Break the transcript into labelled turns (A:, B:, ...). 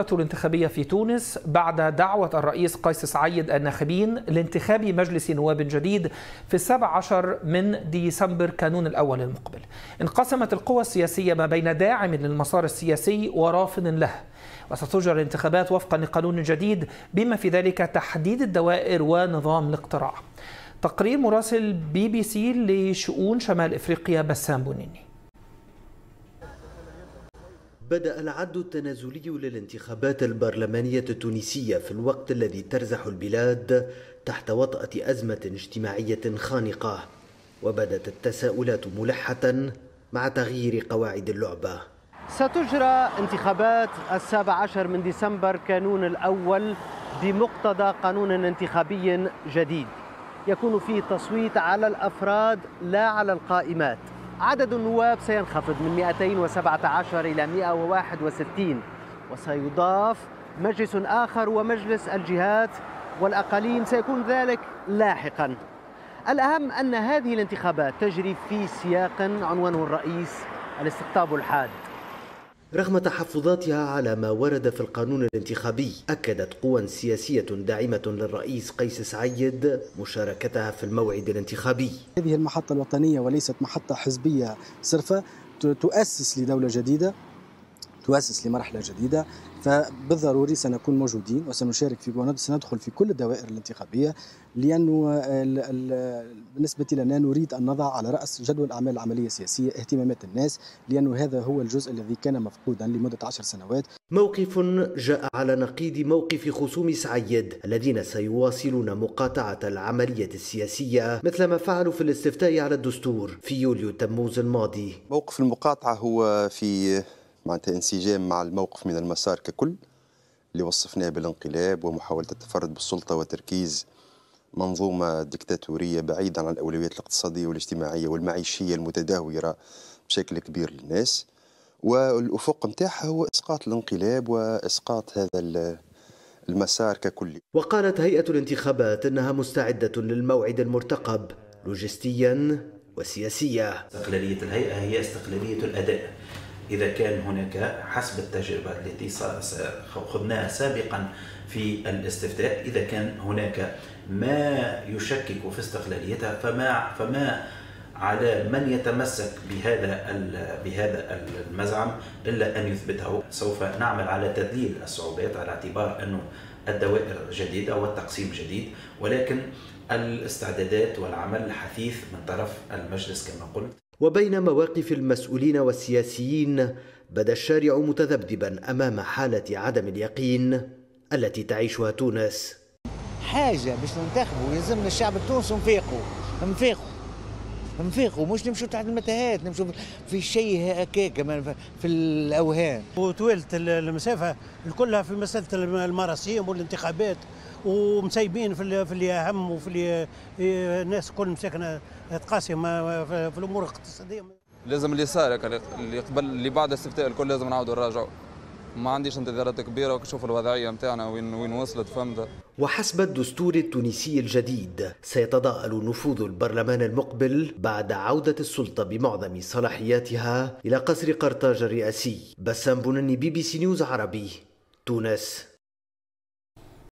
A: الفترة الانتخابية في تونس بعد دعوة الرئيس قيس سعيد الناخبين لانتخاب مجلس نواب جديد في السابع عشر من ديسمبر كانون الأول المقبل. انقسمت القوى السياسية ما بين داعم للمسار السياسي ورافض له. وستجرى الانتخابات وفقا لقانون جديد بما في ذلك تحديد الدوائر ونظام الاقتراع. تقرير مراسل بي بي سي لشؤون شمال إفريقيا بسام بونيني.
B: بدأ العد التنازلي للانتخابات البرلمانية التونسية في الوقت الذي ترزح البلاد تحت وطأة أزمة اجتماعية خانقة. وبدت التساؤلات ملحة مع تغيير قواعد اللعبة.
C: ستجرى انتخابات السابع عشر من ديسمبر كانون الأول بمقتضى قانون انتخابي جديد. يكون فيه تصويت على الأفراد لا على القائمات. عدد النواب سينخفض من 217 إلى 161 وسيضاف مجلس آخر ومجلس الجهات والأقاليم سيكون ذلك لاحقا. الأهم أن هذه الانتخابات تجري في سياق عنوانه الرئيس الاستقطاب الحاد.
B: رغم تحفظاتها على ما ورد في القانون الانتخابي أكدت قوى سياسية داعمة للرئيس قيس سعيد مشاركتها في الموعد الانتخابي.
D: هذه المحطة الوطنية وليست محطة حزبية صرفة تؤسس لدولة جديدة. تؤسس لمرحلة جديدة فبالضروري سنكون موجودين وسنشارك في وسندخل في كل الدوائر الانتخابية لأنه بالنسبة لنا نريد أن نضع على رأس جدول الأعمال العملية السياسية اهتمامات الناس لأنه هذا هو الجزء الذي كان مفقودا لمدة عشر سنوات.
B: موقف جاء على نقيض موقف خصوم سعيد الذين سيواصلون مقاطعة العملية السياسية مثل ما فعلوا في الاستفتاء على الدستور في يوليو تموز الماضي.
E: موقف المقاطعة هو في معناتها انسجام مع الموقف من المسار ككل اللي وصفناه بالانقلاب ومحاولة التفرد بالسلطة وتركيز منظومة ديكتاتورية بعيدة عن الأولويات الاقتصادية والاجتماعية والمعيشية المتدهورة بشكل كبير للناس. والأفق متاعها هو إسقاط الانقلاب وإسقاط هذا المسار ككل.
B: وقالت هيئة الانتخابات أنها مستعدة للموعد المرتقب لوجستيا وسياسيا.
F: استقلالية الهيئة هي استقلالية الأداء. إذا كان هناك حسب التجربة التي خذناها سابقا في الاستفتاء إذا كان هناك ما يشكك في استقلاليتها فما فما على من يتمسك بهذا بهذا المزعم إلا أن يثبته. سوف نعمل على تذليل الصعوبات على اعتبار أنه الدوائر جديدة والتقسيم جديد ولكن الاستعدادات والعمل حثيث من طرف المجلس كما قلت.
B: وبين مواقف المسؤولين والسياسيين بدا الشارع متذبذبا أمام حالة عدم اليقين التي تعيشها تونس.
G: حاجة باش ننتخبوا يلزمنا الشعب التونسي نفيقوا نفيقوا نفيقوا مش نمشوا تحت المتاهات نمشوا في شيء هكاك في الأوهام.
H: وطويلة المسافة كلها في مسألة المراسيم والانتخابات. ومسيبين في اللي أهم وفي اللي الناس كل مساكنة تقاسم في الأمور الاقتصادية.
I: لازم اللي صار اللي قبل اللي بعد الاستفتاء الكل لازم نعاودوا نراجعوا ما عنديش انتظارات كبيرة وكشوف الوضعية نتاعنا وين وين وصلت فهمت؟
B: وحسب الدستور التونسي الجديد سيتضاءل نفوذ البرلمان المقبل بعد عودة السلطة بمعظم صلاحياتها إلى قصر قرطاج الرئاسي. بسام بنني بي بي سي نيوز عربي تونس.